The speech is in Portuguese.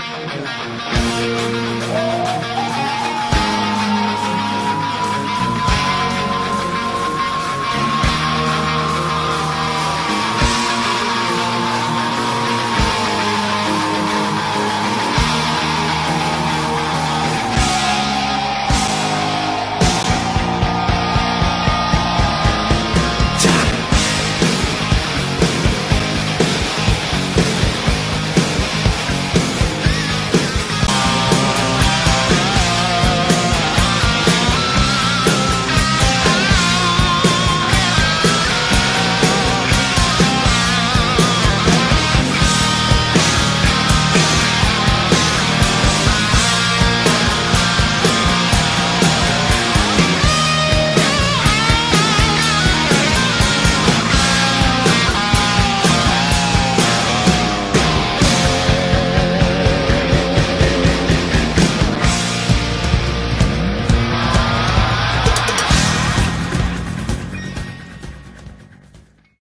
Música